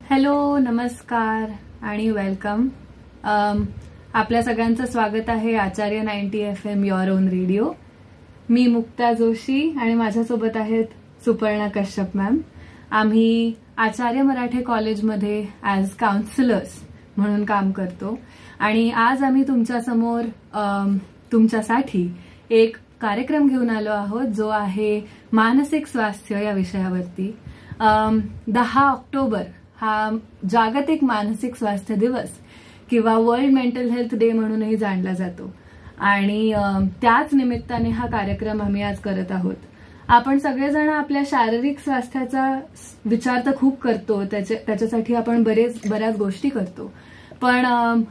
Hello नमस्कार आणि welcome. आपल्या सगळ्यांचं स्वागत आहे Acharya ninety F M your own radio मी मुक्ता जोशी आणि माझ्यासोबत आहेत सुपर्णा कश्यप मॅम आम्ही आचार्य मराठे कॉलेजमध्ये ॲज काउन्सिलर्स म्हणून काम करतो. आणि आज आम्ही तुमच्यासमोर तुमच्यासाठी एक कार्यक्रम घेऊन आलो आहोत जो आहे मानसिक स्वास्थ्य या विषयावरती. दहा ऑक्टोबर हा जागतिक मानसिक स्वास्थ्य दिवस किंवा वर्ल्ड मेंटल हेल्थ डे म्हणूनही जाणला जातो. आणि त्याच निमित्ताने हा कार्यक्रम आम्ही आज करत आहोत. आपण सगळेजण आपल्या शारीरिक स्वास्थ्याचा विचार तर खूप करतो त्याच्यासाठी आपण बरेच बऱ्याच गोष्टी करतो. पण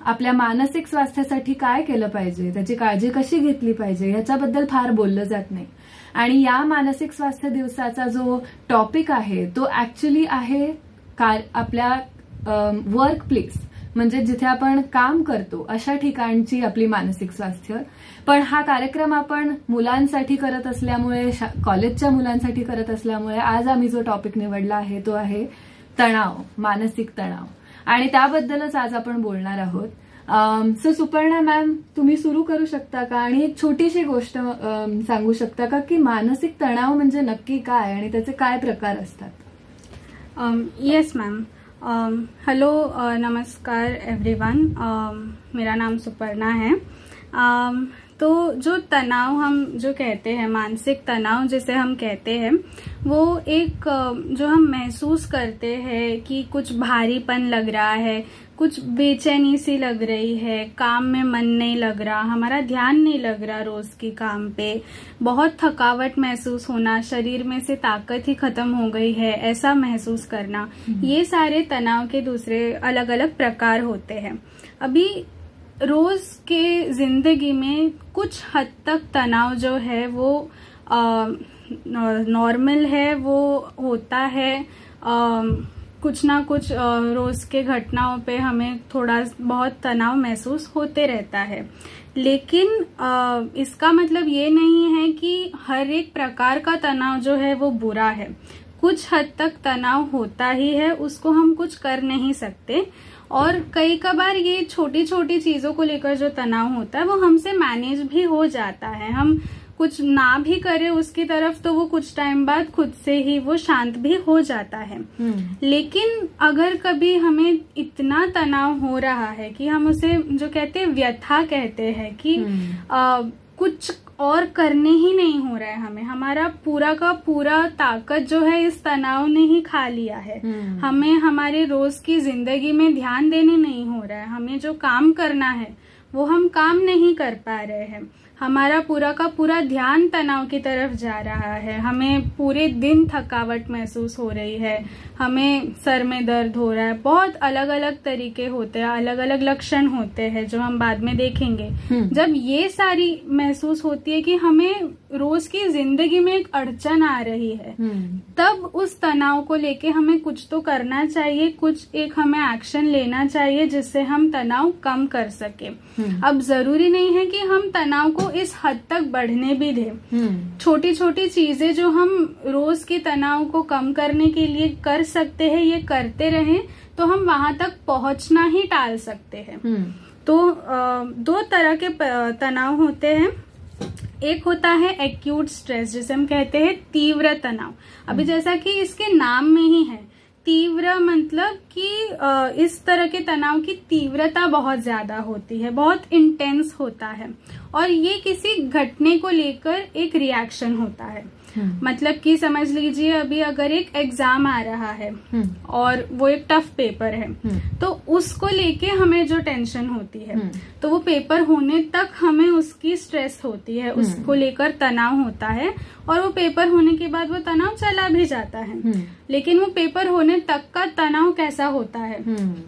आपल्या मानसिक स्वास्थ्यासाठी काय केलं पाहिजे? त्याची काळजी कशी घेतली पाहिजे? ह्याच्याबद्दल फार बोललं जात नाही. आणि या मानसिक स्वास्थ्य दिवसाचा जो टॉपिक आहे तो ऍक्च्युली आहे आपल्या वर्क प्लेस म्हणजे जिथे आपण काम करतो अशा ठिकाणची आपली मानसिक स्वास्थ्य. पण हा कार्यक्रम आपण मुलांसाठी करत असल्यामुळे कॉलेजच्या मुलांसाठी करत असल्यामुळे आज आम्ही जो टॉपिक निवडला आहे तो आहे तणाव मानसिक तणाव. आणि त्याबद्दलच आज आपण बोलणार आहोत. सो सुपर्णा मॅम तुम्ही सुरू करू शकता का? आणि एक छोटीशी गोष्ट सांगू शकता का की मानसिक तणाव म्हणजे नक्की काय आणि त्याचे काय प्रकार असतात? येस मॅम हेलो नमस्कार एवरीवन मेरा नाम सुपर्णा है. um, तो जो तनाव हम जो कहते हैं मानसिक तनाव जिसे हम कहते हैं वो एक जो हम महसूस करते हैं कि कुछ भारीपन लग रहा है कुछ बेचैनी सी लग रही है काम में मन नहीं लग रहा हमारा ध्यान नहीं लग रहा रोज के काम पे। बहुत थकावट महसूस होना शरीर में से ताकत ही खत्म हो गई है ऐसा महसूस करना। ये सारे तनाव के दूसरे अलग अलग प्रकार होते हैं। अभी रोज के ज़िंदगी में कुछ हद तक तनाव जो है वो नॉर्मल है वो होता है। अ, कुछ ना कुछ रोज के घटनाओं पे हमें थोड़ा बहुत तनाव महसूस होते रहता है। लेकिन अ, इसका मतलब ये नहीं है कि हर एक प्रकार का तनाव जो है वो बुरा है। कुछ हद तक तनाव होता ही है उसको हम कुछ कर नहीं सकते। और कई कबार ये छोटी छोटी चीज़ों को लेकर जो तनाव होता है वो हमसे मैनेज भी हो जाता है। हम कुछ ना भी करे उसकी तरफ़ तो वो कुछ टाइम बाद खुद से ही वो शांत भी हो जाता है। लेकिन अगर कभी हमें इतना तनाव हो रहा है कि हम उसे जो कहते हैं व्यथा कहते हैं कि आ, कुछ और करने ही नहीं हो रहा है हमें। हमारा पूरा का पूरा ताकत जो है इस तनाव ने ही खा लिया है। हमें हमारे रोज की ज़िंदगी में ध्यान देने नहीं हो रहा है। हमें जो काम करना है वो हम काम नहीं कर पा रहे हैं। हमारा पूरा का पूरा ध्यान तनाव की तरफ़ जा रहा है। हमें पूरे दिन थकावट महसूस हो रही है। हमें सर में दर्द हो रहा है। बहुत अलग अलग तरीके होते हैं अलग अलग लक्षण होते हैं जो हम बाद में देखेंगे। जब ये सारी महसूस होती है कि हमें रोज की ज़िंदगी में एक अड़चन आ रही है। तब उस तनाव को लेके हमें कुछ तो करना चाहिए कुछ एक हमें एक्शन लेना चाहिए जिससे हम तनाव कम कर सके। अब ज़रूरी नहीं है कि हम तनाव को इस हद तक बढ़ने भी दें। छोटी छोटी चीज़ें जो हम रोज के तनाव को कम करने के लिए कर सकते हैं ये करते रहें तो हम वहाँ तक पहुँचना ही टाल सकते हैं। तो दो तरह के तनाव होते हैं। एक होता है एक्यूट स्ट्रेस जिसे हम कहते हैं तीव्र तनाव। अभी जैसा कि इसके नाम में ही है। तीव्र मतलब कि इस तरह के तनाव की तीव्रता बहुत ज़्यादा होती है बहुत इंटेंस होता है। और ये किसी घटने को लेकर एक रिएक्शन होता है। मतलब कि समझ लीजिए अभी अगर एक एग्ज़ाम आ रहा है और वो एक टफ पेपर है तो उसको लेके हमें जो टेंशन होती है तो वो पेपर होने तक हमें उसकी स्ट्रेस होती है उसको लेकर तनाव होता है और वो पेपर होने के बाद वो तनाव चला भी जाता है। लेकिन वो पेपर होने तक का तनाव कैसा होता है?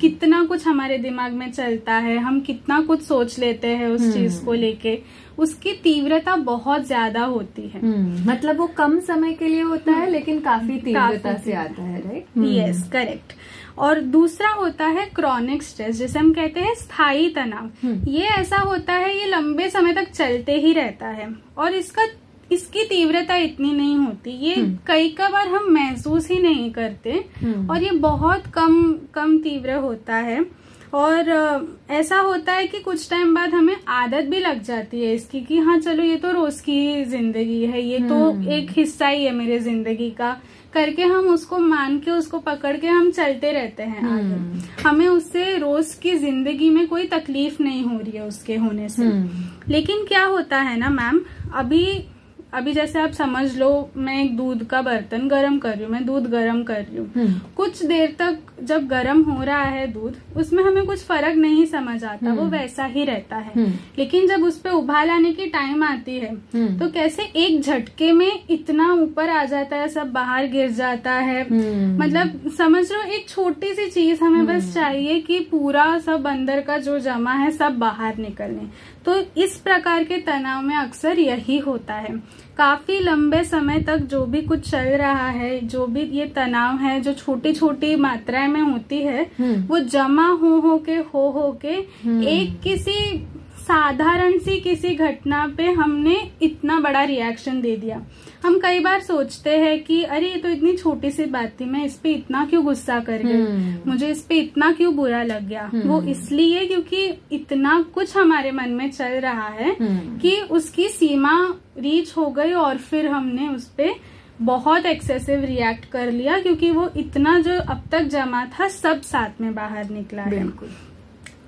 कितना कुछ हमारे दिमाग में चलता है हम कितना कुछ सोच लेते हैं उस चीज़ को लेके उसकी तीव्रता बहुत ज़्यादा होती है। मतलब वो कम समय के लिए होता है लेकिन काफ़ी तीव्रता से आता है राइट यस करेक्ट और दूसरा होता है क्रॉनिक स्ट्रेस जिसे हम कहते हैं स्थायी तनाव। ये ऐसा होता है ये लंबे समय तक चलते ही रहता है और इसका इसकी तीव्रता इतनी नहीं होती। ये कई का बार हम महसूस ही नहीं करते और ये बहुत कम कम तीव्र होता है। और ऐसा होता है कि कुछ टाइम बाद हमें आदत भी लग जाती है इसकी कि हाँ चलो ये तो रोज की ज़िंदगी है ये तो एक हिस्सा ही है मेरे ज़िंदगी का। करके हम उसको मान के उसको पकड़ के हम चलते रहते हैं आगे। हमें उससे रोज की ज़िंदगी में कोई तकलीफ़ नहीं हो रही है उसके होने से। लेकिन क्या होता है ना मैम अभी अभी जैसे आप समझ लो मैं एक दूध का बर्तन गरम कर रही हूँ मैं दूध गरम कर रही हूँ। कुछ देर तक जब गरम हो रहा है दूध उसमें हमें कुछ फ़र्क नहीं समझ आता वो वैसा ही रहता है। लेकिन जब उस पे उबाल आने की टाइम आती है तो कैसे एक झटके में इतना ऊपर आ जाता है सब बाहर गिर जाता है। मतलब समझ लो एक छोटी सी चीज़ हमें बस चाहिए कि पूरा सब अंदर का जो जमा है सब बाहर निकलने। तो इस प्रकार के तनाव में अक्सर यही होता है। काफ़ी लंबे समय तक जो भी कुछ चल रहा है जो भी ये तनाव है जो छोटी छोटी मात्राएँ में होती है वो जमा हो हो के हो हो के एक किसी साधारण सी किसी घटना पे हमने इतना बड़ा रिएक्शन दे दिया। हम कई बार सोचते हैं कि अरे ये तो इतनी छोटी सी बात थी मैं इस पे इतना क्यों गुस्सा कर गई? मुझे इस पे इतना क्यों बुरा लग गया? वो इसलिए क्योंकि इतना कुछ हमारे मन में चल रहा है कि उसकी सीमा रीच हो गई और फिर हमने उस पे बहुत एक्सेसिव रिएक्ट कर लिया क्योंकि वो इतना जो अब तक जमा था सब साथ में बाहर निकला है। बिल्कुल।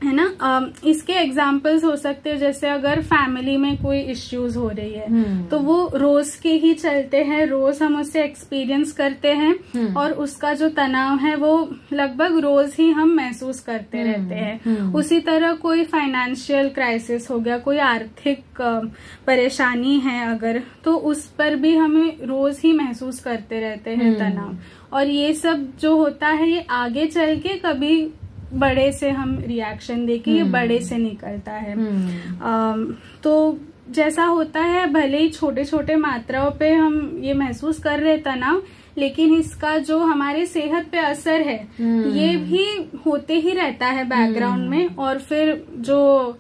है ना? अम, इसके एग्जाम्पल्स हो सकते हैं जैसे अगर फैमिली में कोई इश्यूज़ हो रही है तो वो रोज के ही चलते हैं रोज हम उससे एक्सपीरियंस करते हैं और उसका जो तनाव है वो लगभग रोज ही हम महसूस करते रहते हैं। उसी तरह कोई फाइनेंशियल क्राइसिस हो गया कोई आर्थिक परेशानी है अगर तो उस पर भी हमें रोज ही महसूस करते रहते हैं तनाव। और ये सब जो होता है ये आगे चल के कभी बड़े से हम रिएक्शन देके ये बड़े से निकलता है। अम, तो जैसा होता है भले ही छोटे छोटे मात्राओं पे हम ये महसूस कर रहे तनाव लेकिन इसका जो हमारे सेहत पे असर है ये भी होते ही रहता है बैकग्राउंड में और फिर जो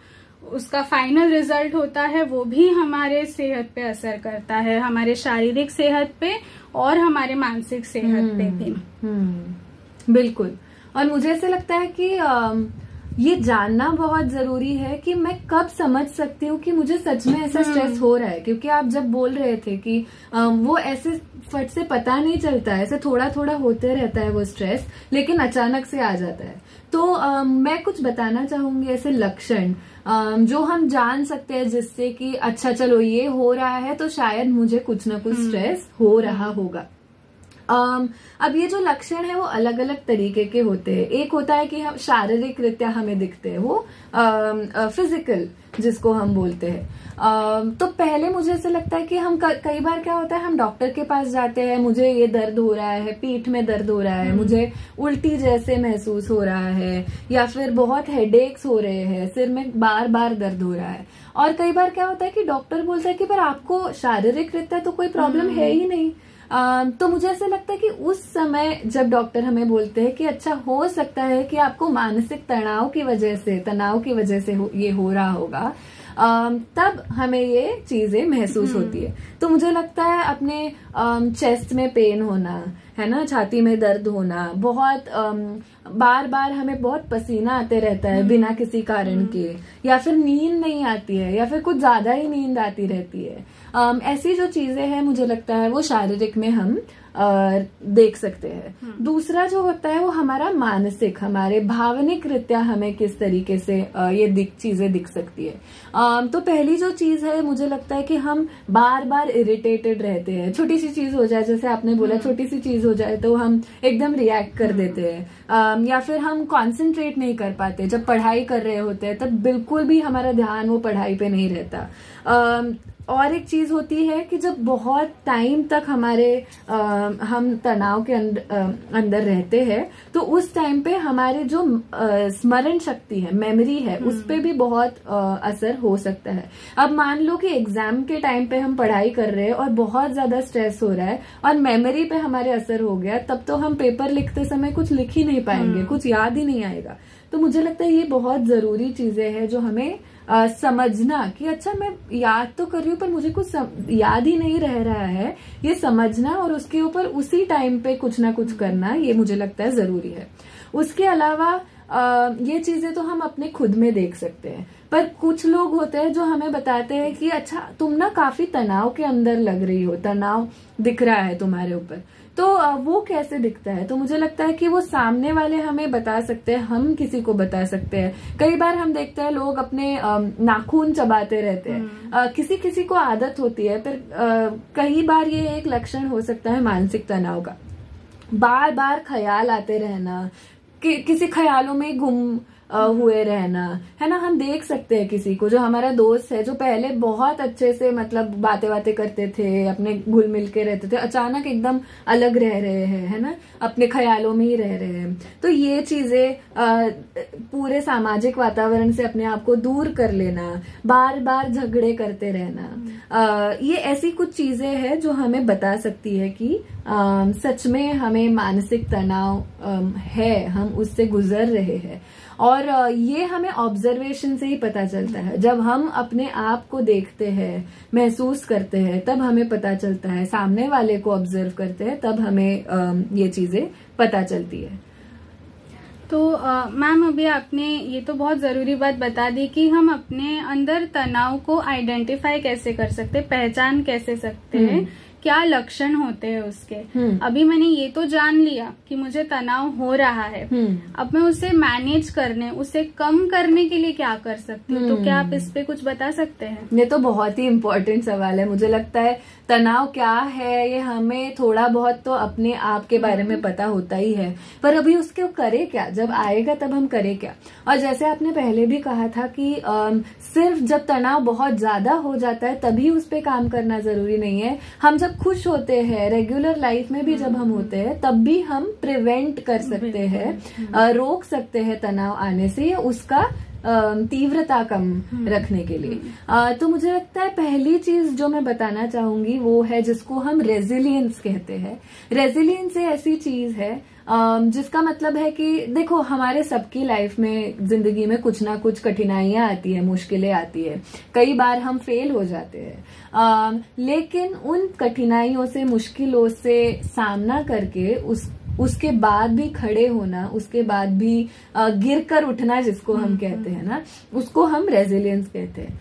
उसका फाइनल रिज़ल्ट होता है वो भी हमारे सेहत पे असर करता है हमारे शारीरिक सेहत पे और हमारे मानसिक सेहत पे भी। हम्म, बिल्कुल। और मुझे ऐसे लगता है कि ये जानना बहुत ज़रूरी है कि मैं कब समझ सकती हूँ कि मुझे सच में ऐसा स्ट्रेस हो रहा है। क्योंकि आप जब बोल रहे थे कि वो ऐसे फट से पता नहीं चलता है ऐसे थोड़ा थोड़ा होते रहता है वो स्ट्रेस लेकिन अचानक से आ जाता है। तो अम, मैं कुछ बताना चाहूँगी ऐसे लक्षण जो हम जान सकते हैं जिससे कि अच्छा चलो ये हो रहा है तो शायद मुझे कुछ ना कुछ स्ट्रेस हो रहा होगा। um, अब ये जो लक्षण है वो अलग अलग तरीके के होते हैं। एक होता है कि हम शारीरिक रीत्या हमें दिखते हैं वो फ़िज़िकल जिसको हम बोलते हैं। Um, तो पहले मुझे ऐसा लगता है कि हम कई बार क्या होता है हम डॉक्टर के पास जाते हैं मुझे ये दर्द हो रहा है पीठ में दर्द हो रहा है मुझे उल्टी जैसे महसूस हो रहा है या फिर बहुत हेडेक्स हो रहे हैं सिर में बार बार दर्द हो रहा है। और कई बार क्या होता है कि डॉक्टर बोलता है कि पर आपको शारीरिक रीत्या तो कोई प्रॉब्लम है ही नहीं। तो मुझे ऐसा लगता है कि उस समय जब डॉक्टर हमें बोलते हैं कि अच्छा हो सकता है कि आपको मानसिक तनाव की वजह से तनाव की वजह से हो, ये हो रहा होगा तब हमें ये चीज़ें महसूस होती है। तो मुझे लगता है अपने चेस्ट में पेन होना है ना छाती में दर्द होना बहुत बार बार हमें बहुत पसीना आते रहता है बिना किसी कारण के या फिर नींद नहीं आती है या फिर कुछ ज़्यादा ही नींद आती रहती है। अम, ऐसी जो चीज़ें हैं मुझे लगता है वो शारीरिक में हम अ, देख सकते हैं। दूसरा जो होता है वो हमारा मानसिक हमारे भावनिक रीत्या हमें किस तरीके से अ, ये दिख चीज़ें दिख सकती है। अम, तो पहली जो चीज़ है मुझे लगता है कि हम बार बार इरिटेटेड रहते हैं। छोटी सी चीज़ हो जाए जैसे आपने बोला छोटी सी चीज़ हो जाए तो हम एकदम रिएक्ट कर देते हैं। अम, या फिर हम कॉन्सेंट्रेट नहीं कर पाते। जब पढ़ाई कर रहे होते हैं तब बिल्कुल भी हमारा ध्यान वो पढ़ाई पे नहीं रहता। अम, और एक चीज़ होती है कि जब बहुत टाइम तक हमारे अ, हम तनाव के अंदर, अ, अंदर रहते हैं तो उस टाइम पे हमारे जो स्मरण शक्ति है मेमोरी है उस पर भी बहुत अ, असर हो सकता है। अब मान लो कि एग्ज़ाम के टाइम पे हम पढ़ाई कर रहे हैं और बहुत ज़्यादा स्ट्रेस हो रहा है और मेमोरी पे हमारे असर हो गया तब तो हम पेपर लिखते समय कुछ लिख ही नहीं पाएँगे कुछ याद ही नहीं आएगा। तो मुझे लगता है ये बहुत ज़रूरी चीज़ें हैं जो हमें अ, समझना कि अच्छा मैं याद तो कर रही हूँ पर मुझे कुछ सम, याद ही नहीं रह रहा है। ये समझना और उसके ऊपर उसी टाइम पे कुछ ना कुछ करना ये मुझे लगता है ज़रूरी है। उसके अलावा अ, ये चीज़ें तो हम अपने खुद में देख सकते हैं। पर कुछ लोग होते हैं जो हमें बताते हैं कि अच्छा तुम ना काफ़ी तनाव के अंदर लग रही हो तनाव दिख रहा है तुम्हारे ऊपर। तो वो कैसे दिखता है? तो मुझे लगता है कि वो सामने वाले हमें बता सकते हैं हम किसी को बता सकते हैं। कई बार हम देखते हैं लोग अपने नाखून चबाते रहते हैं। किसी किसी को आदत होती है पर कई बार ये एक लक्षण हो सकता है मानसिक तनाव का। बार बार ख्याल आते रहना कि, किसी ख्यालों में गुम हुए रहना। है ना? हम देख सकते हैं किसी को। जो हमारा दोस्त है जो पहले बहुत अच्छे से मतलब बातें बातें करते थे अपने घुल मिल के रहते थे अचानक एकदम अलग रह रहे हैं है ना? अपने ख्यालों में ही रह रहे हैं। तो ये चीज़ें पूरे सामाजिक वातावरण से अपने आप को दूर कर लेना बार बार झगड़े करते रहना। अ, ये ऐसी कुछ चीज़ें हैं जो हमें बता सकती है कि अम, सच में हमें मानसिक तनाव अम, है हम उससे गुजर रहे हैं। और ये हमें ऑब्जर्वेशन से ही पता चलता है। जब हम अपने आप को देखते हैं महसूस करते हैं तब हमें पता चलता है। सामने वाले को ऑब्ज़र्व करते हैं तब हमें ये चीज़ें पता चलती है। तो मैम अभी आपने ये तो बहुत ज़रूरी बात बता दी कि हम अपने अंदर तनाव को आइडेंटिफाई कैसे कर सकते पहचान कैसे सकते हैं। क्या लक्षण होते हैं उसके? हम्म। अभी मैंने ये तो जान लिया कि मुझे तनाव हो रहा है। हम्म। अब मैं उसे मैनेज करने उसे कम करने के लिए क्या कर सकती हूँ? तो क्या आप इस पे कुछ बता सकते हैं? ये तो बहुत ही इम्पोर्टेंट सवाल है। मुझे लगता है तनाव क्या है ये हमें थोड़ा बहुत तो अपने आप के बारे में पता होता ही है। पर अभी उसके करे क्या? जब आएगा तब हम करें क्या? और जैसे आपने पहले भी कहा था कि अम, सिर्फ़ जब तनाव बहुत ज़्यादा हो जाता है तभी उस पर काम करना ज़रूरी नहीं है। हम जब खुश होते हैं रेगुलर लाइफ में भी जब हम होते हैं तब भी हम प्रिवेंट कर सकते हैं रोक सकते हैं तनाव आने से। या उसका तीव्रता कम रखने के लिए। अ, तो मुझे लगता है पहली चीज़ जो मैं बताना चाहूँगी वो है जिसको हम रेजिलियंस कहते हैं। रेजिलियंस ऐसी चीज़ है जिसका मतलब है कि देखो हमारे सबकी लाइफ में ज़िंदगी में कुछ ना कुछ कठिनाइयाँ आती है मुश्किलें आती है। कई बार हम फेल हो जाते हैं। लेकिन उन कठिनाइयों से मुश्किलों से सामना करके उस उसके बाद भी खड़े होना उसके बाद भी गिर कर उठना जिसको हम कहते हैं ना उसको हम रेजिलियंस कहते हैं।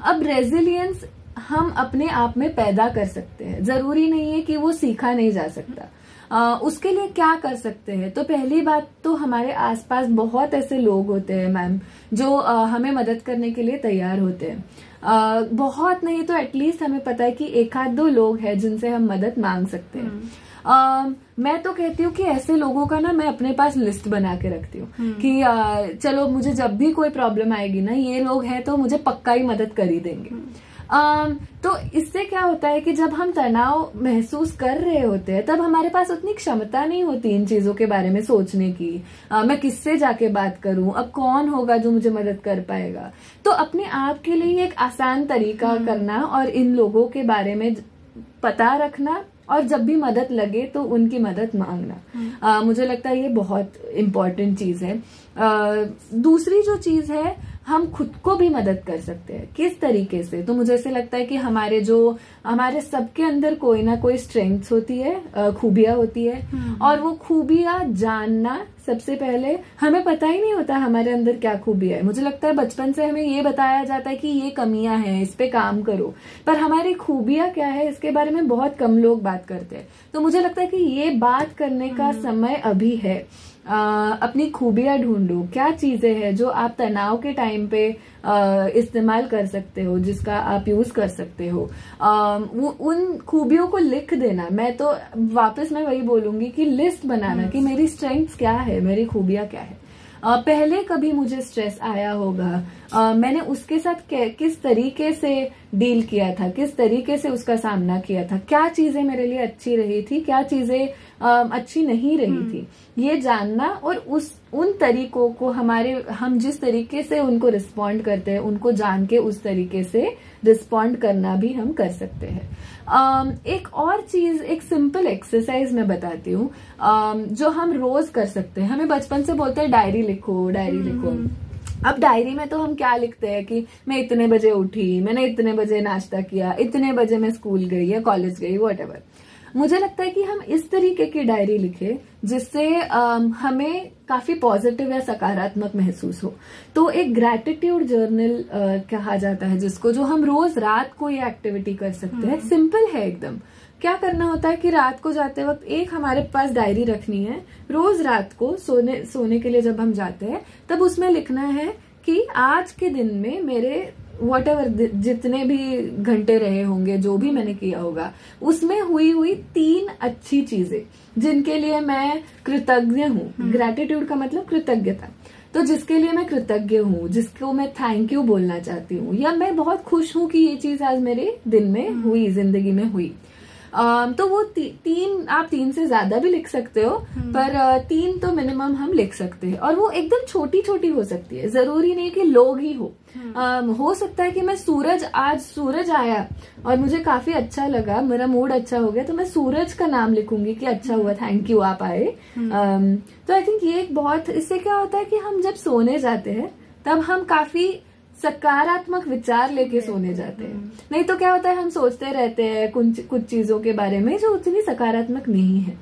अब रेजिलियंस हम अपने आप में पैदा कर सकते हैं। ज़रूरी नहीं है कि वो सीखा नहीं जा सकता। अ, उसके लिए क्या कर सकते हैं? तो पहली बात तो हमारे आसपास बहुत ऐसे लोग होते हैं मैम जो अ, हमें मदद करने के लिए तैयार होते हैं। अ, बहुत नहीं तो एटलीस्ट हमें पता है कि एक आध दो लोग हैं जिनसे हम मदद मांग सकते हैं। अ, मैं तो कहती हूँ कि ऐसे लोगों का ना मैं अपने पास लिस्ट बना के रखती हूँ कि अ, चलो मुझे जब भी कोई प्रॉब्लम आएगी ना ये लोग हैं तो मुझे पक्का ही मदद कर ही देंगे। अम, तो इससे क्या होता है कि जब हम तनाव महसूस कर रहे होते हैं तब हमारे पास उतनी क्षमता नहीं होती इन चीज़ों के बारे में सोचने की। अ, मैं किससे जाके बात करूँ? अब कौन होगा जो मुझे मदद कर पाएगा? तो अपने आप के लिए एक आसान तरीका करना और इन लोगों के बारे में पता रखना और जब भी मदद लगे तो उनकी मदद मांगना। आ, मुझे लगता है ये बहुत इम्पोर्टेंट चीज़ है। आ, दूसरी जो चीज़ है हम खुद को भी मदद कर सकते हैं। किस तरीके से? तो मुझे ऐसे लगता है कि हमारे जो हमारे सबके अंदर कोई ना कोई स्ट्रेंग्थ्स होती है खूबियाँ होती है। और वो खूबियाँ जानना सबसे पहले हमें पता ही नहीं होता हमारे अंदर क्या खूबियाँ है। मुझे लगता है बचपन से हमें ये बताया जाता है कि ये कमियाँ हैं इस पे काम करो। पर हमारी खूबियाँ क्या है इसके बारे में बहुत कम लोग बात करते हैं। तो मुझे लगता है कि ये बात करने का समय अभी है। अ, अपनी खूबियाँ ढूंढो। क्या चीज़ें हैं जो आप तनाव के टाइम पे इस्तेमाल कर सकते हो जिसका आप यूज़ कर सकते हो? आ, वो उन खूबियों को लिख देना। मैं तो वापस मैं वही बोलूँगी कि लिस्ट बनाना कि मेरी स्ट्रेंथ्स क्या है मेरी खूबियाँ क्या है। पहले कभी मुझे स्ट्रेस आया होगा। मैंने उसके साथ कै- किस तरीके से डील किया था? किस तरीके से उसका सामना किया था? क्या चीज़ें मेरे लिए अच्छी रही थी? क्या चीज़ें अच्छी नहीं रही थी? ये जानना और उस उन तरीकों को हमारे हम जिस तरीके से उनको रिस्पॉन्ड करते हैं उनको जान के उस तरीके से रिस्पॉन्ड करना भी हम कर सकते हैं। एक और चीज़ एक सिंपल एक्सरसाइज मैं बताती हूँ। जो हम रोज कर सकते हैं। हमें बचपन से बोलते हैं डायरी लिखो डायरी लिखो। अब डायरी में तो हम क्या लिखते हैं कि मैं इतने बजे उठी मैंने इतने बजे नाश्ता किया इतने बजे मैं स्कूल गई या कॉलेज गई वट मुझे लगता है कि हम इस तरीके की डायरी लिखे जिससे हमें काफ़ी पॉजिटिव या सकारात्मक महसूस हो। तो एक ग्रैटिट्यूड जर्नल कहा जाता है जिसको जो हम रोज रात को ये एक्टिविटी कर सकते हैं। सिंपल है एकदम। क्या करना होता है कि रात को जाते वक्त एक हमारे पास डायरी रखनी है। रोज रात को सोने सोने के लिए जब हम जाते हैं तब उसमें लिखना है कि आज के दिन में मेरे वट एवर जितने भी घंटे रहे होंगे जो भी मैंने किया होगा उसमें हुई हुई तीन अच्छी चीज़ें जिनके लिए मैं कृतज्ञ हूँ। ग्रेटिट्यूड का मतलब कृतज्ञता। तो जिसके लिए मैं कृतज्ञ हूँ जिसको मैं थैंक यू बोलना चाहती हूँ या मैं बहुत खुश हूँ कि ये चीज़ आज मेरे दिन में हुई ज़िंदगी में हुई। तो वो ती, तीन आप तीन से ज़्यादा भी लिख सकते हो पर तीन तो मिनिमम हम लिख सकते हैं। और वो एकदम छोटी छोटी हो सकती है। ज़रूरी नहीं कि लोग ही हो। अम, हो सकता है कि मैं सूरज आज सूरज आया और मुझे काफ़ी अच्छा लगा मेरा मूड अच्छा हो गया तो मैं सूरज का नाम लिखूँगी कि अच्छा हुआ थैंक यू आप आए। तो आई थिंक ये एक बहुत इससे क्या होता है कि हम जब सोने जाते हैं तब हम काफ़ी सकारात्मक विचार लेके सोने जाते हैं। नहीं तो क्या होता है हम सोचते रहते हैं कुछ कुछ चीज़ों के बारे में जो उतनी सकारात्मक नहीं है।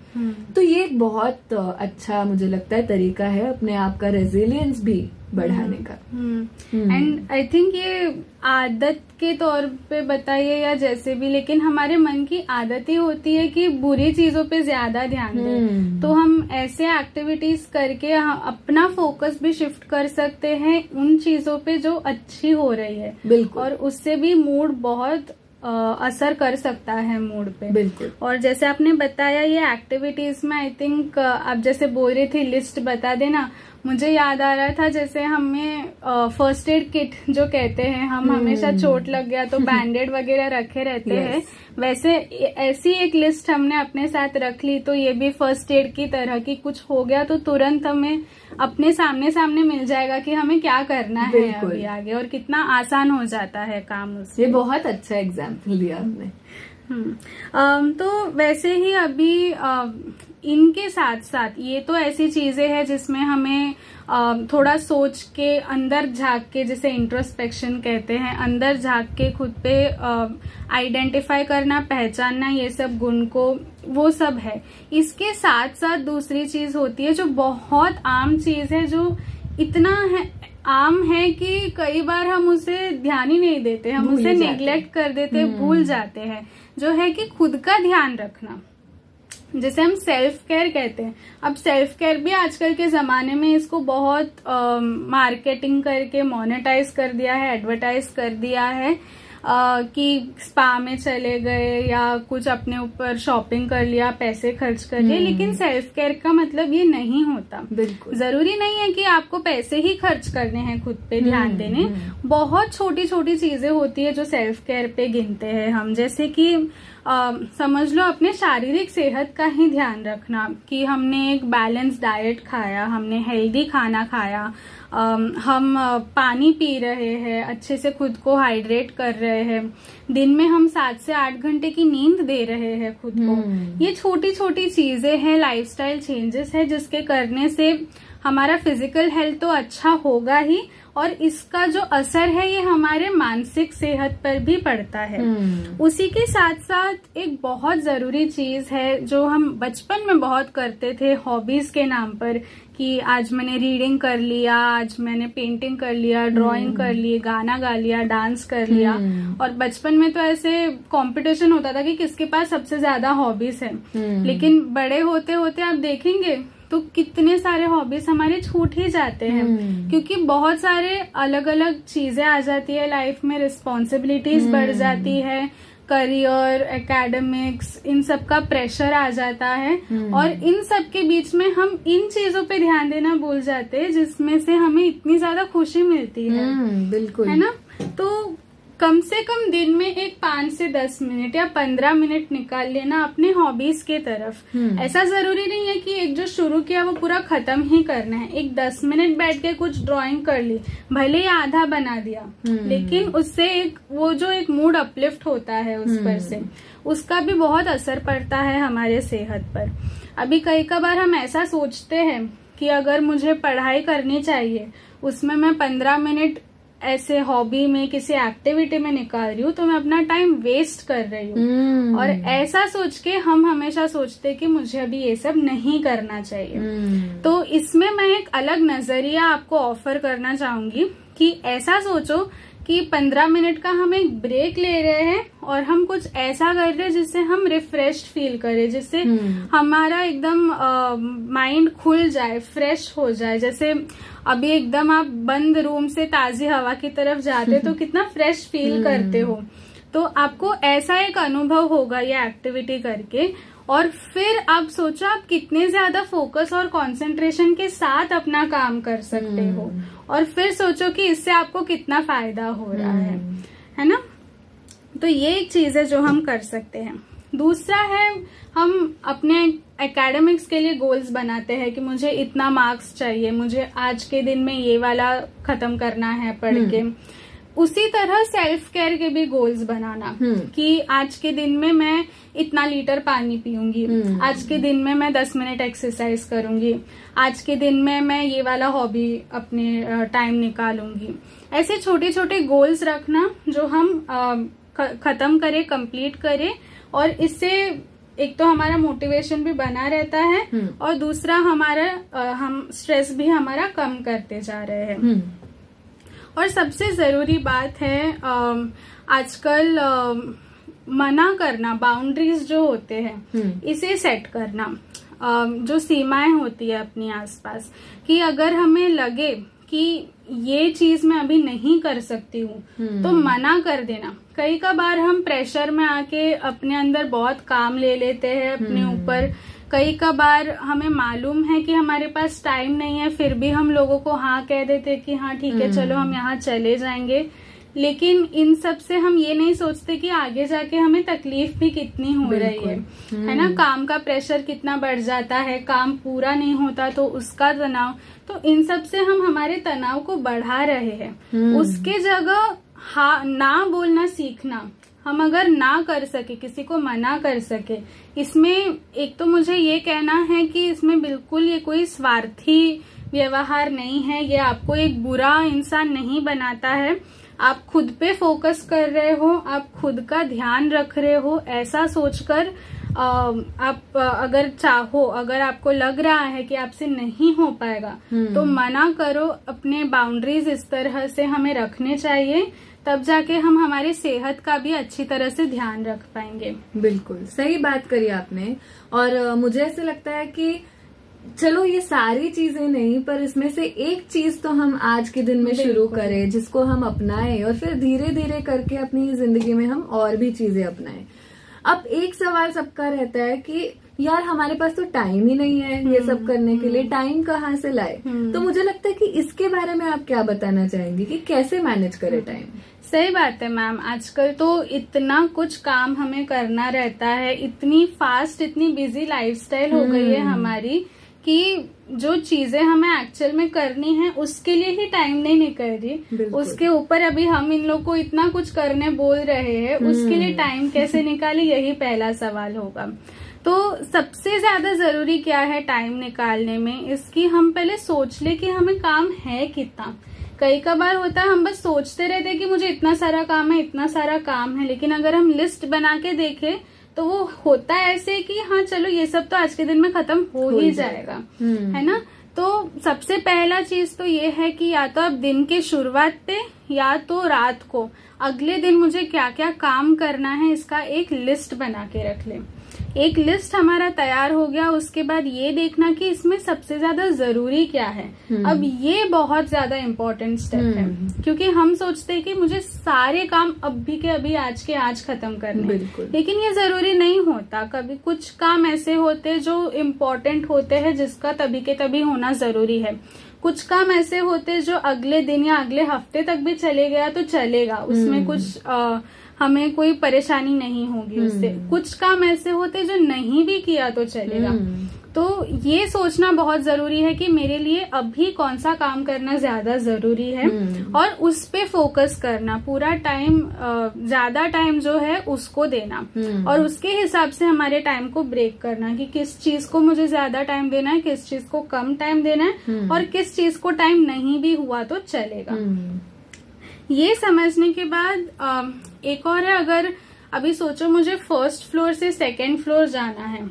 तो ये एक बहुत अच्छा मुझे लगता है तरीका है अपने आप का रेजिलियंस भी। बढ़ाने का। हम्म। एंड आई थिंक ये आदत के तौर पे बताइए या जैसे भी लेकिन हमारे मन की आदत ही होती है कि बुरी चीज़ों पे ज़्यादा ध्यान दें। हम्म। तो हम ऐसे एक्टिविटीज़ करके अपना फोकस भी शिफ्ट कर सकते हैं उन चीज़ों पे जो अच्छी हो रही है। बिल्कुल। और उससे भी मूड बहुत अ, असर कर सकता है मूड पे। बिल्कुल। और जैसे आपने बताया ये एक्टिविटीज़ में आई थिंक आप जैसे बोल रही थी लिस्ट बता देना। मुझे याद आ रहा था जैसे हमें फ़र्स्ट एड किट जो कहते हैं हम हमेशा चोट लग गया तो बैंडेड वगैरह रखे रहते Yes. हैं वैसे ऐसी एक लिस्ट हमने अपने साथ रख ली तो ये भी फ़र्स्ट एड की तरह की कुछ हो गया तो तुरंत हमें अपने सामने सामने मिल जाएगा कि हमें क्या करना है अभी आगे और कितना आसान हो जाता है काम उससे। ये बहुत अच्छा एग्ज़ाम्पल हम्म, अम, तो वैसे ही अभी इनके साथ साथ ये तो ऐसी चीज़ें हैं जिसमें हमें थोड़ा सोच के अंदर झाँक के जिसे इंट्रोस्पेक्शन कहते हैं अंदर झाँक के खुद पे आइडेंटिफाई करना पहचानना ये सब गुण को वो सब है। इसके साथ साथ दूसरी चीज़ होती है जो बहुत आम चीज़ है जो इतना है आम है कि कई बार हम उसे ध्यान ही नहीं देते हम उसे। नेग्लेक्ट कर देते भूल जाते हैं। जो है कि खुद का ध्यान रखना। जैसे हम सेल्फ केयर कहते हैं। अब सेल्फ केयर भी आजकल के जमाने में इसको बहुत मार्केटिंग करके मोनेटाइज कर दिया है एडवर्टाइज कर दिया है। कि स्पा में चले गए या कुछ अपने ऊपर शॉपिंग कर लिया पैसे खर्च कर लिए लेकिन सेल्फ केयर का मतलब ये नहीं होता। बिल्कुल। ज़रूरी नहीं है कि आपको पैसे ही खर्च करने हैं खुद पे ध्यान हम्म, देने। हम्म। बहुत छोटी छोटी चीज़ें होती है जो सेल्फ केयर पे गिनते हैं हम। जैसे कि अ, समझ लो अपने शारीरिक सेहत का ही ध्यान रखना कि हमने एक बैलेंस डाइट खाया हमने हेल्दी खाना खाया हम पानी पी रहे हैं अच्छे से खुद को हाइड्रेट कर रहे हैं दिन में हम सात से आठ घंटे की नींद दे रहे हैं खुद को हम्म। ये छोटी छोटी चीज़ें हैं लाइफस्टाइल चेंजेस है जिसके करने से हमारा फ़िज़िकल हेल्थ तो अच्छा होगा ही और इसका जो असर है ये हमारे मानसिक सेहत पर भी पड़ता है। हम्म, उसी के साथ साथ एक बहुत ज़रूरी चीज़ है जो हम बचपन में बहुत करते थे हॉबीज के नाम पर कि आज मैंने रीडिंग कर लिया आज मैंने पेंटिंग कर लिया ड्राइंग कर ली गाना गा लिया डांस कर लिया। हम्म। और बचपन में तो ऐसे कंपटीशन होता था कि किसके पास सबसे ज़्यादा हॉबीज है। हम्म। लेकिन बड़े होते होते आप देखेंगे तो कितने सारे हॉबीज हमारे छूट ही जाते हैं। हम्म। क्योंकि बहुत सारे अलग अलग चीज़ें आ जाती है लाइफ में रिस्पॉन्सिबिलिटीज बढ़ जाती है करियर एकेडमिक्स इन सब का प्रेशर आ जाता है। हम्म। और इन सब के बीच में हम इन चीज़ों पे ध्यान देना भूल जाते हैं जिसमें से हमें इतनी ज़्यादा खुशी मिलती है। हम्म, बिल्कुल। है ना? तो कम से कम दिन में एक पाँच से दस मिनट या पंद्रह मिनट निकाल लेना अपने हॉबीज के तरफ़ हम्म। ऐसा ज़रूरी नहीं है कि एक जो शुरू किया वो पूरा खत्म ही करना है एक दस मिनट बैठ के कुछ ड्राइंग कर ली भले ही आधा बना दिया हम्म। लेकिन उससे एक वो जो एक मूड अपलिफ्ट होता है उस पर हम्म। से उसका भी बहुत असर पड़ता है हमारे सेहत पर अभी कई कबार हम ऐसा सोचते हैं कि अगर मुझे पढ़ाई करनी चाहिए उसमें मैं पंद्रह मिनट ऐसे हॉबी में किसी एक्टिविटी में निकाल रही हूँ तो मैं अपना टाइम वेस्ट कर रही हूँ। हम्म, और ऐसा सोच के हम हमेशा सोचते कि मुझे अभी ये सब नहीं करना चाहिए। हम्म, तो इसमें मैं एक अलग नज़रिया आपको ऑफ़र करना चाहूँगी कि ऐसा सोचो कि पंद्रह मिनट का हम एक ब्रेक ले रहे हैं और हम कुछ ऐसा कर रहे हैं जिससे हम रिफ्रेश फील करें जिससे हम्म। हमारा एकदम माइंड खुल जाए फ्रेश हो जाए। जैसे अभी एकदम आप बंद रूम से ताजी हवा की तरफ़ जाते तो कितना फ्रेश फील करते हो। तो आपको ऐसा एक अनुभव होगा ये एक्टिविटी करके। और फिर आप सोचो आप कितने ज़्यादा फोकस और कंसंट्रेशन के साथ अपना काम कर सकते हो। और फिर सोचो कि इससे आपको कितना फ़ायदा हो रहा है। है ना? तो ये एक चीज़ है जो हम कर सकते हैं। दूसरा है हम अपने एकेडमिक्स के लिए गोल्स बनाते हैं कि मुझे इतना मार्क्स चाहिए मुझे आज के दिन में ये वाला खत्म करना है पढ़ के उसी तरह सेल्फ केयर के भी गोल्स बनाना हम्म। कि आज के दिन में मैं इतना लीटर पानी पीऊँगी हम्म। आज के दिन में मैं दस मिनट एक्सरसाइज करूँगी आज के दिन में मैं ये वाला हॉबी अपने टाइम निकालूँगी ऐसे छोटे छोटे गोल्स रखना जो हम खत्म करें कंप्लीट करें और इससे एक तो हमारा मोटिवेशन भी बना रहता है हम्म। और दूसरा हमारा हम स्ट्रेस भी हमारा कम करते जा रहे हैं हम्म, और सबसे ज़रूरी बात है आजकल मना करना बाउंड्रीज जो होते हैं हम्म। इसे सेट करना जो सीमाएँ होती है अपनी आसपास कि अगर हमें लगे कि ये चीज़ मैं अभी नहीं कर सकती हूँ हम्म। तो मना कर देना कई का बार हम प्रेशर में आके अपने अंदर बहुत काम ले लेते हैं अपने हम्म। ऊपर कई का बार हमें मालूम है कि हमारे पास टाइम नहीं है फिर भी हम लोगों को हाँ कह देते कि हाँ ठीक है हम्म। चलो हम यहाँ चले जाएँगे लेकिन इन सबसे हम ये नहीं सोचते कि आगे जाके हमें तकलीफ़ भी कितनी हो रही है। है ना? काम का प्रेशर कितना बढ़ जाता है काम पूरा नहीं होता तो उसका तनाव तो इन सबसे हम हमारे तनाव को बढ़ा रहे हैं। हम्म। उसके जगह हा ना बोलना सीखना हम अगर ना कर सके किसी को मना कर सके इसमें एक तो मुझे ये कहना है कि इसमें बिल्कुल ये कोई स्वार्थी व्यवहार नहीं है ये आपको एक बुरा इंसान नहीं बनाता है। आप खुद पे फोकस कर रहे हो आप खुद का ध्यान रख रहे हो ऐसा सोचकर आप अगर चाहो अगर आपको लग रहा है कि आपसे नहीं हो पाएगा हम्म। तो मना करो अपने बाउंड्रीज इस तरह से हमें रखने चाहिए तब जाके हम हमारी सेहत का भी अच्छी तरह से ध्यान रख पाएँगे बिल्कुल सही बात करी आपने और मुझे ऐसे लगता है कि चलो ये सारी चीज़ें नहीं पर इसमें से एक चीज़ तो हम आज के दिन में शुरू करें जिसको हम अपनाएँ और फिर धीरे धीरे करके अपनी ज़िंदगी में हम और भी चीज़ें अपनाएँ। अब एक सवाल सबका रहता है कि यार हमारे पास तो टाइम ही नहीं है ये सब करने के लिए टाइम कहाँ से लाए? हम्म। तो मुझे लगता है कि इसके बारे में आप क्या बताना चाहेंगे कि कैसे मैनेज करें टाइम? सही बात है मैम आजकल तो इतना कुछ काम हमें करना रहता है इतनी फास्ट इतनी बिज़ी लाइफस्टाइल हो गई है हम्म। हमारी कि जो चीज़ें हमें एक्चुअल में करनी है उसके लिए ही टाइम नहीं निकल रही। उसके ऊपर अभी हम इन लोग को इतना कुछ करने बोल रहे हैं उसके लिए हम्म। टाइम कैसे निकाले यही पहला सवाल होगा। तो सबसे ज़्यादा ज़रूरी क्या है टाइम निकालने में? इसकी हम पहले सोच ले कि हमें काम है कितना। कई का बार होता है हम बस सोचते रहते हैं कि मुझे इतना सारा काम है इतना सारा काम है लेकिन अगर हम लिस्ट बना के देखें तो वो होता है ऐसे कि हाँ चलो ये सब तो आज के दिन में खत्म हो हो जाएगा। हम्म। है ना? तो सबसे पहला चीज़ तो ये है कि या तो आप दिन के शुरुआत पे या तो रात को अगले दिन मुझे क्या क्या काम करना है इसका एक लिस्ट बना के रख लें। एक लिस्ट हमारा तैयार हो गया उसके बाद ये देखना कि इसमें सबसे ज़्यादा ज़रूरी क्या है हम्म। अब ये बहुत ज़्यादा इम्पोर्टेंट स्टेप है हम्म। क्योंकि हम सोचते हैं कि मुझे सारे काम अभी के अभी आज के आज खत्म करने हैं। लेकिन ये ज़रूरी नहीं होता कभी कुछ काम ऐसे होते जो इम्पोर्टेंट होते हैं जिसका तभी के तभी होना ज़रूरी है कुछ काम ऐसे होते जो अगले दिन या अगले हफ़्ते तक भी चले गया तो चलेगा उसमें हम्म। कुछ अ, हमें कोई परेशानी नहीं होगी उससे हम्म। कुछ काम ऐसे होते जो नहीं भी किया तो चलेगा हम्म। तो ये सोचना बहुत ज़रूरी है कि मेरे लिए अभी कौन सा काम करना ज़्यादा ज़रूरी है हम्म। और उस पे फोकस करना पूरा टाइम ज़्यादा टाइम जो है उसको देना। और उसके हिसाब से हमारे टाइम को ब्रेक करना कि किस चीज़ को मुझे ज़्यादा टाइम देना है किस चीज़ को कम टाइम देना है। और किस चीज़ को टाइम नहीं भी हुआ तो चलेगा। ये समझने के बाद एक और है अगर अभी सोचो मुझे फ़र्स्ट फ्लोर से सेकेंड फ्लोर जाना है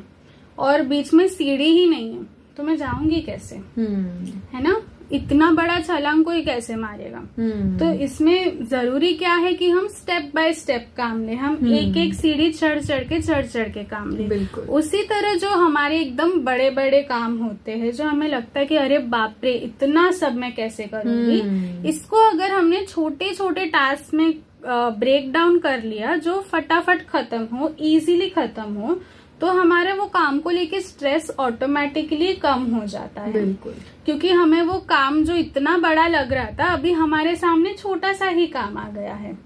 और बीच में सीढ़ी ही नहीं है तो मैं जाऊँगी कैसे hmm. है ना इतना बड़ा छलांग कोई कैसे मारेगा हम्म। तो इसमें ज़रूरी क्या है कि हम स्टेप बाय स्टेप काम लें हम हम्म। एक एक सीढ़ी चढ़ चढ़ के चढ़ चढ़ के काम लें बिल्कुल। उसी तरह जो हमारे एकदम बड़े बड़े काम होते हैं जो हमें लगता है कि अरे बाप रे इतना सब मैं कैसे करूँगी हम्म। इसको अगर हमने छोटे छोटे टास्क में ब्रेक डाउन कर लिया जो फटाफट खत्म हो इजीली खत्म हो तो हमारे वो काम को लेके स्ट्रेस ऑटोमेटिकली कम हो जाता है। बिल्कुल। क्योंकि हमें वो काम जो इतना बड़ा लग रहा था अभी हमारे सामने छोटा सा ही काम आ गया है।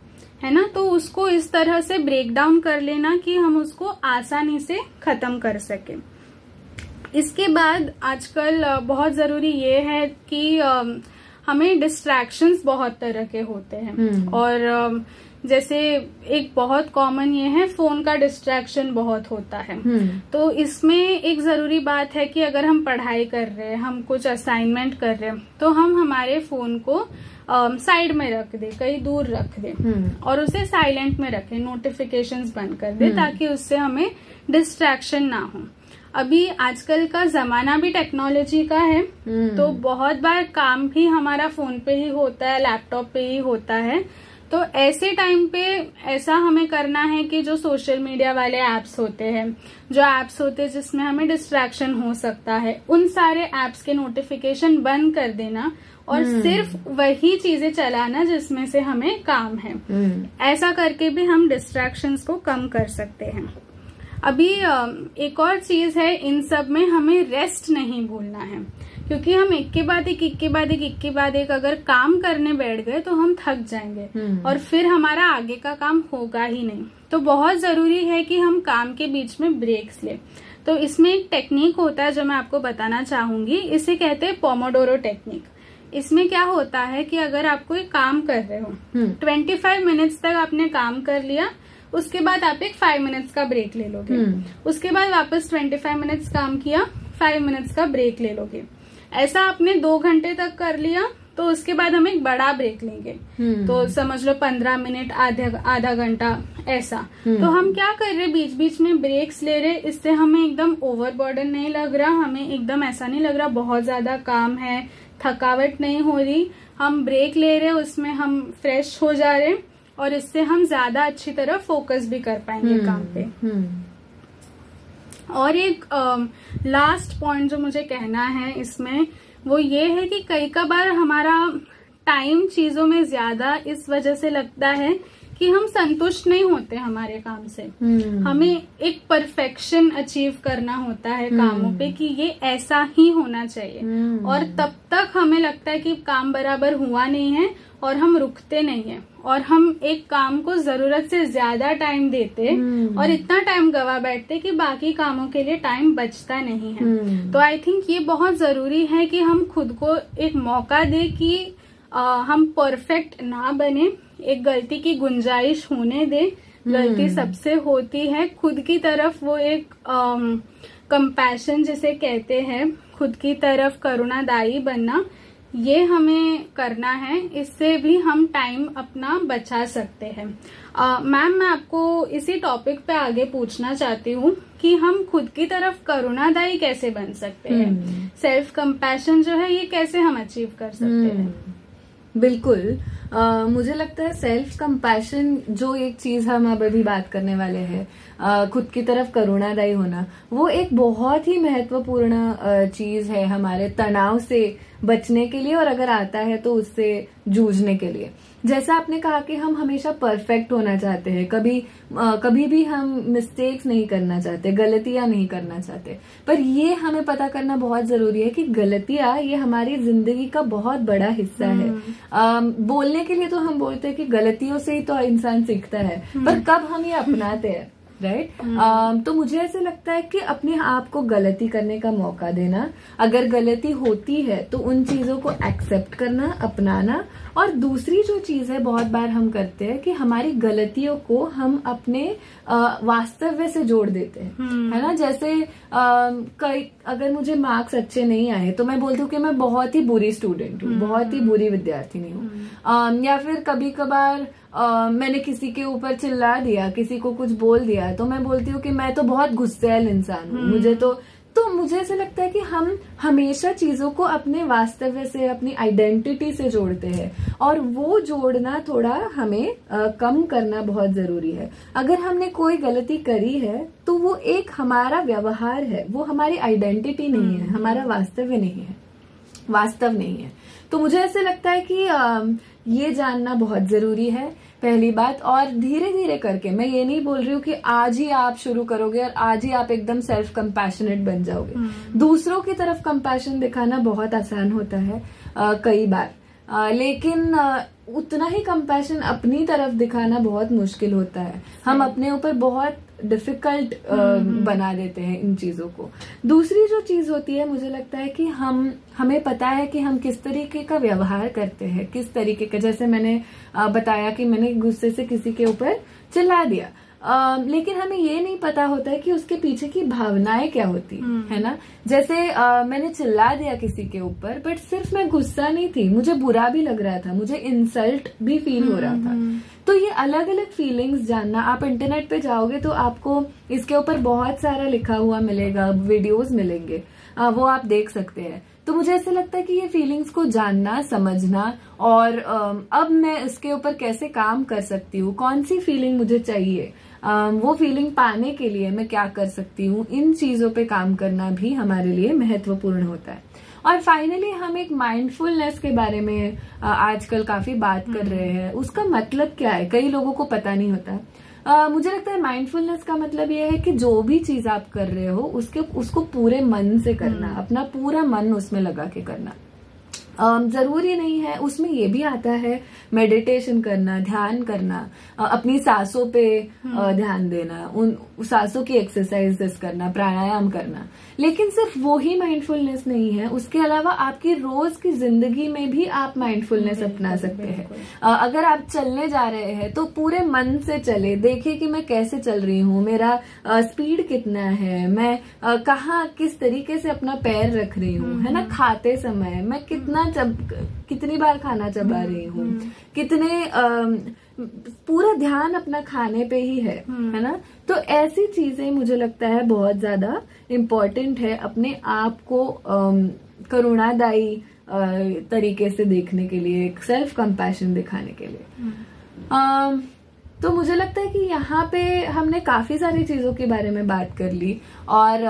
है ना? तो उसको इस तरह से ब्रेक डाउन कर लेना कि हम उसको आसानी से खत्म कर सके। इसके बाद आजकल बहुत ज़रूरी ये है कि हमें डिस्ट्रैक्शंस बहुत तरह के होते हैं। हम्म। और जैसे एक बहुत कॉमन ये है फ़ोन का डिस्ट्रैक्शन बहुत होता है हम्म। तो इसमें एक ज़रूरी बात है कि अगर हम पढ़ाई कर रहे हैं हम कुछ असाइनमेंट कर रहे हैं तो हम हमारे फ़ोन को साइड में रख दे कहीं दूर रख दे हम्म। और उसे साइलेंट में रखें नोटिफिकेशंस बंद कर दे हम्म। ताकि उससे हमें डिस्ट्रैक्शन ना हो अभी आजकल का जमाना भी टेक्नोलॉजी का है। तो बहुत बार काम भी हमारा फ़ोन पे ही होता है लैपटॉप पे ही होता है तो ऐसे टाइम पे ऐसा हमें करना है कि जो सोशल मीडिया वाले एप्स होते हैं जो एप्स होते हैं जिसमें हमें डिस्ट्रैक्शन हो सकता है उन सारे एप्स के नोटिफिकेशन बंद कर देना और हम्म। सिर्फ़ वही चीज़ें चलाना जिसमें से हमें काम है हम्म। ऐसा करके भी हम डिस्ट्रैक्शंस को कम कर सकते हैं अभी एक और चीज़ है इन सब में हमें रेस्ट नहीं भूलना है क्योंकि हम एक के बाद एक एक के बाद एक एक के बाद एक अगर काम करने बैठ गए तो हम थक जाएँगे। हम्म। और फिर हमारा आगे का काम होगा ही नहीं। तो बहुत ज़रूरी है कि हम काम के बीच में ब्रेक्स लें। तो इसमें एक टेक्निक होता है जो मैं आपको बताना चाहूँगी। इसे कहते हैं पोमोडोरो टेक्निक इसमें क्या होता है कि अगर आप कोई काम कर रहे हो हम्म। 25 मिनट्स तक आपने काम कर लिया उसके बाद आप एक फाइव मिनट्स का ब्रेक ले लोगे। हम्म। उसके बाद वापस 25 मिनट्स काम किया फाइव मिनट्स का ब्रेक ले लोगे। ऐसा आपने दो घंटे तक कर लिया तो उसके बाद हम एक बड़ा ब्रेक लेंगे हम्म। तो समझ लो पंद्रह मिनट आधा आधा घंटा ऐसा हम्म। तो हम क्या कर रहे बीच बीच में ब्रेक्स ले रहे इससे हमें एकदम ओवरबर्डन नहीं लग रहा हमें एकदम ऐसा नहीं लग रहा बहुत ज़्यादा काम है थकावट नहीं हो रही हम ब्रेक ले रहे उसमें हम फ्रेश हो जा रहे और इससे हम ज़्यादा अच्छी तरह फोकस भी कर पाएँगे हम्म। काम पे। और एक लास्ट पॉइंट जो मुझे कहना है इसमें, वो ये है कि कई का बार हमारा टाइम चीज़ों में ज़्यादा इस वजह से लगता है कि हम संतुष्ट नहीं होते हमारे काम से हम्म। हमें एक परफेक्शन अचीव करना होता है हम्म। कामों पे कि ये ऐसा ही होना चाहिए हम्म। और तब तक हमें लगता है कि काम बराबर हुआ नहीं है और हम रुकते नहीं है और हम एक काम को ज़रूरत से ज़्यादा टाइम देते। और इतना टाइम गवा बैठते कि बाकी कामों के लिए टाइम बचता नहीं है। तो आई थिंक ये बहुत ज़रूरी है कि हम खुद को एक मौका दे कि अ, हम परफेक्ट ना बने एक गलती की गुंजाइश होने दे। गलती हम्म। सबसे होती है। खुद की तरफ़ वो एक कंपैशन जिसे कहते हैं खुद की तरफ़ करुणादायी बनना ये हमें करना है। इससे भी हम टाइम अपना बचा सकते हैं। मैम मैं आपको इसी टॉपिक पे आगे पूछना चाहती हूँ कि हम खुद की तरफ़ करुणादायी कैसे बन सकते हैं। हम्म। सेल्फ कंपैशन जो है ये कैसे हम अचीव कर सकते हैं? हम्म। बिल्कुल। अ, मुझे लगता है सेल्फ कंपैशन जो एक चीज़ हम अब अभी बात करने वाले हैं अ, खुद की तरफ़ करुणादायी होना वो एक बहुत ही महत्वपूर्ण अ, चीज़ है हमारे तनाव से बचने के लिए और अगर आता है तो उससे जूझने के लिए। जैसा आपने कहा कि हम हमेशा परफेक्ट होना चाहते हैं कभी अ, कभी भी हम मिस्टेक्स नहीं करना चाहते गलतियाँ नहीं करना चाहते पर ये हमें पता करना बहुत ज़रूरी है कि गलतियाँ ये हमारी ज़िंदगी का बहुत बड़ा हिस्सा है। अम, बोलने के लिए तो हम बोलते हैं कि गलतियों से ही तो इंसान सीखता है। पर कब हम ये अपनाते हैं राइट right? तो मुझे ऐसे लगता है कि अपने आप को गलती करने का मौका देना अगर गलती होती है तो उन चीज़ों को एक्सेप्ट करना अपनाना और दूसरी जो चीज़ है बहुत बार हम करते हैं कि हमारी गलतियों को हम अपने वास्तव्य से जोड़ देते हैं। hmm. है ना? जैसे कई अगर मुझे मार्क्स अच्छे नहीं आए तो मैं बोलती हूँ कि मैं बहुत ही बुरी स्टूडेंट हूँ hmm. बहुत ही बुरी विद्यार्थिनी हूँ। अम, या फिर कभी कभार मैंने किसी के ऊपर चिल्ला दिया किसी को कुछ बोल दिया तो मैं बोलती हूँ कि मैं तो बहुत गुस्सेल इंसान हूँ। मुझे तो तो मुझे ऐसा लगता है कि हम हमेशा चीज़ों को अपने वास्तव्य से अपनी आइडेंटिटी से जोड़ते हैं। और वो जोड़ना थोड़ा हमें अ, कम करना बहुत ज़रूरी है। अगर हमने कोई गलती करी है तो वो एक हमारा व्यवहार है। वो हमारी आइडेंटिटी नहीं है हमारा वास्तव्य नहीं है। वास्तव नहीं है। तो मुझे ऐसे लगता है कि अम, ये जानना बहुत ज़रूरी है पहली बात। और धीरे धीरे करके मैं ये नहीं बोल रही हूँ कि आज ही आप शुरू करोगे और आज ही आप एकदम सेल्फ कंपैशनेट बन जाओगे। दूसरों की तरफ़ कंपैशन दिखाना बहुत आसान होता है अ, कई बार। अ, लेकिन अ, उतना ही कंपैशन अपनी तरफ़ दिखाना बहुत मुश्किल होता है। हम अपने ऊपर बहुत डिफ़िकल्ट uh, बना देते हैं इन चीज़ों को। दूसरी जो चीज़ होती है मुझे लगता है कि हम हमें पता है कि हम किस तरीके का व्यवहार करते हैं किस तरीके का जैसे मैंने बताया कि मैंने गुस्से से किसी के ऊपर चिल्ला दिया। लेकिन हमें ये नहीं पता होता है कि उसके पीछे की भावनाएँ क्या होती है ना? जैसे अ, मैंने चिल्ला दिया किसी के ऊपर बट सिर्फ़ मैं गुस्सा नहीं थी मुझे बुरा भी लग रहा था मुझे इंसल्ट भी फील हो रहा था। तो ये अलग अलग फीलिंग्स जानना आप इंटरनेट पे जाओगे तो आपको इसके ऊपर बहुत सारा लिखा हुआ मिलेगा वीडियोस मिलेंगे अ, वो आप देख सकते हैं। तो मुझे ऐसा लगता है कि ये फीलिंग्स को जानना समझना और अब मैं इसके ऊपर कैसे काम कर सकती हूँ कौन सी फीलिंग मुझे चाहिए? वो फीलिंग पाने के लिए मैं क्या कर सकती हूँ? इन चीज़ों पे काम करना भी हमारे लिए महत्वपूर्ण होता है। और फाइनली हम एक माइंडफुलनेस के बारे में आजकल काफ़ी बात कर रहे हैं। उसका मतलब क्या है? कई लोगों को पता नहीं होता। अ, मुझे लगता है माइंडफुलनेस का मतलब यह है कि जो भी चीज़ आप कर रहे हो उसके उसको पूरे मन से करना अपना पूरा मन उसमें लगा के करना। ज़रूरी नहीं है। उसमें ये भी आता है मेडिटेशन करना ध्यान करना अपनी सांसों पे ध्यान देना उन सांसों की एक्सरसाइजेस करना प्राणायाम करना। लेकिन सिर्फ़ वो ही माइंडफुलनेस नहीं है। उसके अलावा आपकी रोज की ज़िंदगी में भी आप माइंडफुलनेस अपना सकते हैं। अगर आप चलने जा रहे हैं तो पूरे मन से चले। देखिए कि मैं कैसे चल रही हूँ मेरा स्पीड कितना है मैं कहाँ किस तरीके से अपना पैर रख रही हूँ है ना? खाते समय मैं कितना चब कितनी बार खाना चबा रही हूँ कितने अम, पूरा ध्यान अपना खाने पे ही है है ना? तो ऐसी चीज़ें मुझे लगता है बहुत ज़्यादा इम्पोर्टेंट है अपने आप को करुणादायी तरीके से देखने के लिए एक सेल्फ कंपैशन दिखाने के लिए। अम, तो मुझे लगता है कि यहाँ पे हमने काफ़ी सारी चीज़ों के बारे में बात कर ली और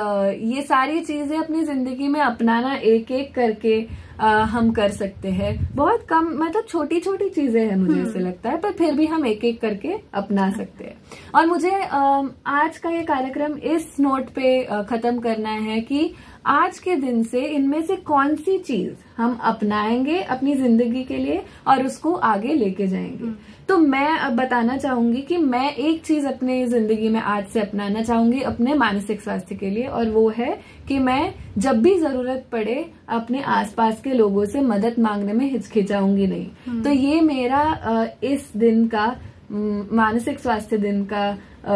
ये सारी चीज़ें अपनी ज़िंदगी में अपनाना एक एक करके अ, हम कर सकते हैं। बहुत कम मतलब छोटी छोटी चीज़ें हैं मुझे ऐसे लगता है पर फिर भी हम एक एक करके अपना सकते हैं। और मुझे आ, आज का ये कार्यक्रम इस नोट पे खत्म करना है कि आज के दिन से इनमें से कौन सी चीज़ हम अपनाएँगे अपनी ज़िंदगी के लिए और उसको आगे लेके जाएँगे। तो मैं अब बताना चाहूँगी कि मैं एक चीज़ अपने ज़िंदगी में आज से अपनाना चाहूँगी अपने मानसिक स्वास्थ्य के लिए और वो है कि मैं जब भी ज़रूरत पड़े अपने आसपास के लोगों से मदद मांगने में हिचकिचाऊँगी नहीं। तो ये मेरा इस दिन का मानसिक स्वास्थ्य दिन का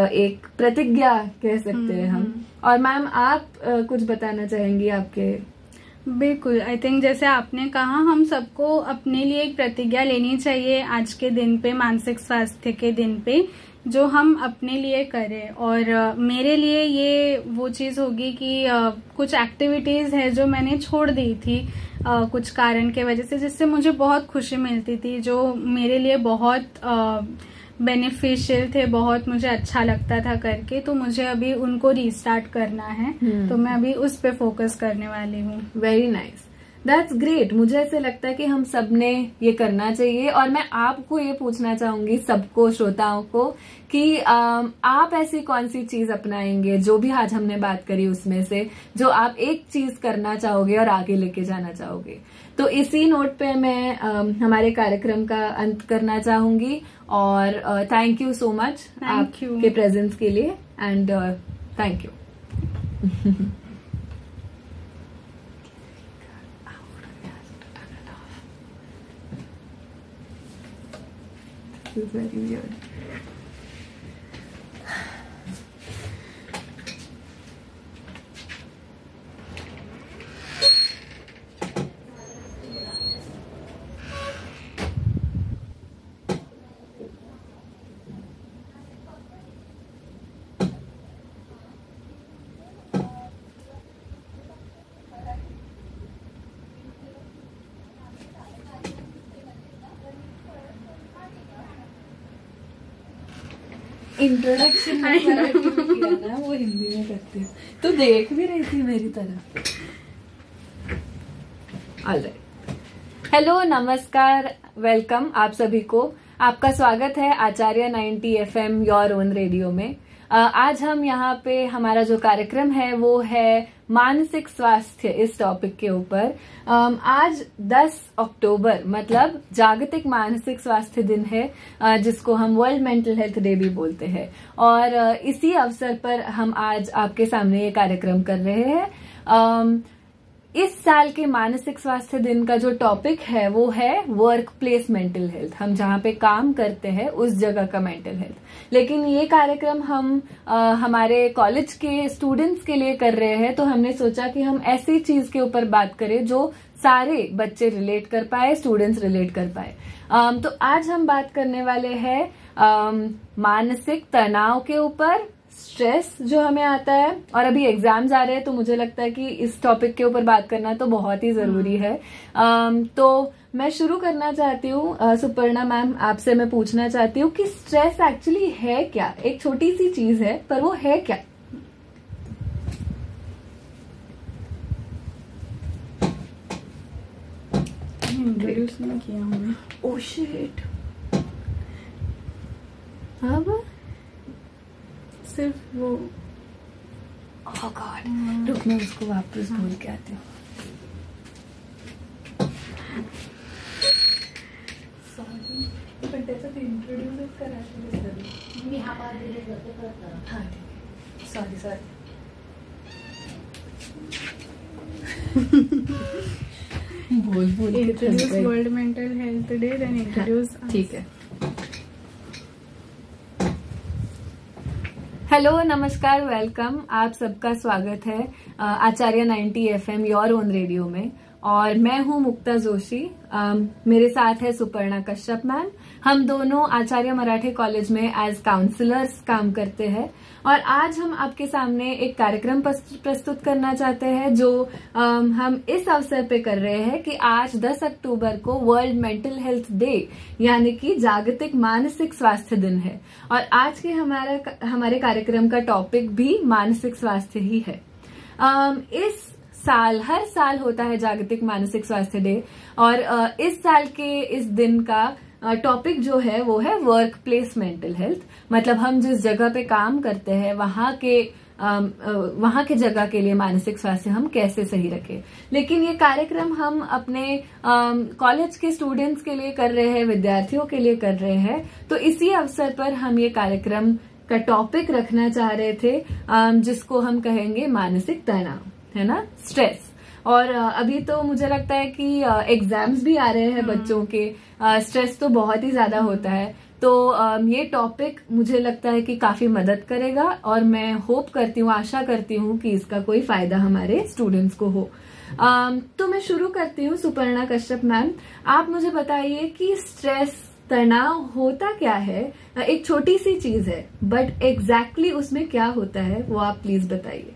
एक प्रतिज्ञा कह सकते हैं हम। और मैम आप कुछ बताना चाहेंगी आपके बिल्कुल। आई थिंक जैसे आपने कहा, हम सबको अपने लिए एक प्रतिज्ञा लेनी चाहिए आज के दिन पे, मानसिक स्वास्थ्य के दिन पे, जो हम अपने लिए करें। और मेरे लिए ये वो चीज़ होगी कि कुछ एक्टिविटीज़ है जो मैंने छोड़ दी थी कुछ कारण के वजह से, जिससे मुझे बहुत खुशी मिलती थी, जो मेरे लिए बहुत बेनिफिशियल थे बहुत मुझे अच्छा लगता था करके तो मुझे अभी उनको रीस्टार्ट करना है hmm. तो मैं अभी उस पर फोकस करने वाली हूँ वेरी नाइस दैट्स ग्रेट मुझे ऐसे लगता है कि हम सबने ये करना चाहिए और मैं आपको ये पूछना चाहूँगी सबको श्रोताओं को कि आप ऐसी कौन सी चीज़ अपनाएँगे जो भी आज हमने बात करी उसमें से जो आप एक चीज़ करना चाहोगे और आगे लेके जाना चाहोगे? तो इसी नोट पे मैं हमारे कार्यक्रम का अंत करना चाहूँगी और थैंक यू सो मच आपके प्रेजेंस के लिए and thank you very weird. Introduction ना वो हिंदी में करती हूँ। तो देख भी रही थी मेरी तरह। हेलो नमस्कार वेलकम आप सभी को। आपका स्वागत है Acharya 90 FM your own radio में। आज हम यहाँ पे हमारा जो कार्यक्रम है, वो है मानसिक स्वास्थ्य इस टॉपिक के ऊपर। आज 10 अक्टूबर मतलब जागतिक मानसिक स्वास्थ्य दिन है जिसको हम वर्ल्ड मेंटल हेल्थ डे भी बोलते हैं। और इसी अवसर पर हम आज आपके सामने ये कार्यक्रम कर रहे हैं। इस साल के मानसिक स्वास्थ्य दिन का जो टॉपिक है वो है वर्क प्लेस मेंटल हेल्थ हम जहाँ पे काम करते हैं उस जगह का मेंटल हेल्थ लेकिन ये कार्यक्रम हम अ, हमारे कॉलेज के स्टूडेंट्स के लिए कर रहे हैं तो हमने सोचा कि हम ऐसी चीज़ के ऊपर बात करें जो सारे बच्चे रिलेट कर पाए स्टूडेंट्स रिलेट कर पाए. अम, तो आज हम बात करने वाले हैं मानसिक तनाव के ऊपर स्ट्रेस जो हमें आता है और अभी एग्ज़ाम्स आ रहे हैं तो मुझे लगता है कि इस टॉपिक के ऊपर बात करना तो बहुत ही ज़रूरी है। अम, तो मैं शुरू करना चाहती हूँ सुपर्णा मैम आपसे मैं पूछना चाहती हूँ कि स्ट्रेस एक्चुअली है क्या? एक छोटी सी चीज़ है पर वो है क्या? इंट्रोड्यूस नहीं किया हूँ ओ शिट अब? सिर्फ़ वो ओह गॉड रुक मैं उसको वापस भूल के आती हूँ। सॉरी पण त्याच्यात इंट्रोड्यूसच करायचं विसरले हाँ ठीक है। सॉरी सॉरी बोल बोल introduce world mental health day then introduce ठीक है। हेलो नमस्कार वेलकम आप सबका स्वागत है Acharya 90 FM your own radio में। और मैं हूँ मुक्ता जोशी। मेरे साथ है सुपर्णा कश्यप मैम। हम दोनों आचार्य मराठे कॉलेज में एज काउंसलर्स काम करते हैं। और आज हम आपके सामने एक कार्यक्रम प्रस्तुत करना चाहते हैं, जो हम इस अवसर पे कर रहे हैं कि आज 10 अक्टूबर को वर्ल्ड मेंटल हेल्थ डे यानी कि जागतिक मानसिक स्वास्थ्य दिन है। और आज के हमारा, हमारे कार्यक्रम का टॉपिक भी मानसिक स्वास्थ्य ही है। इस साल, हर साल होता है जागतिक मानसिक स्वास्थ्य डे। और इस साल के इस दिन का टॉपिक जो है, वो है वर्क प्लेस मेंटल हेल्थ मतलब हम जिस जगह पे काम करते हैं, वहाँ के वहाँ के जगह के लिए मानसिक स्वास्थ्य हम कैसे सही रखें? लेकिन ये कार्यक्रम हम अपने कॉलेज के स्टूडेंट्स के लिए कर रहे हैं, विद्यार्थियों के लिए कर रहे हैं तो इसी अवसर पर हम ये कार्यक्रम का टॉपिक रखना चाह रहे थे जिसको हम कहेंगे मानसिक तनाव, है ना? स्ट्रेस और अभी तो मुझे लगता है कि एग्ज़ाम्स भी आ रहे हैं बच्चों के। स्ट्रेस तो बहुत ही ज़्यादा होता है। तो ये टॉपिक मुझे लगता है कि काफ़ी मदद करेगा और मैं होप करती हूँ आशा करती हूँ कि इसका कोई फ़ायदा हमारे स्टूडेंट्स को हो। तो मैं शुरू करती हूँ सुपर्णा कश्यप मैम। आप मुझे बताइए कि स्ट्रेस तनाव होता क्या है? एक छोटी सी चीज़ है बट एग्जैक्टली exactly उसमें क्या होता है वो आप प्लीज़ बताइए।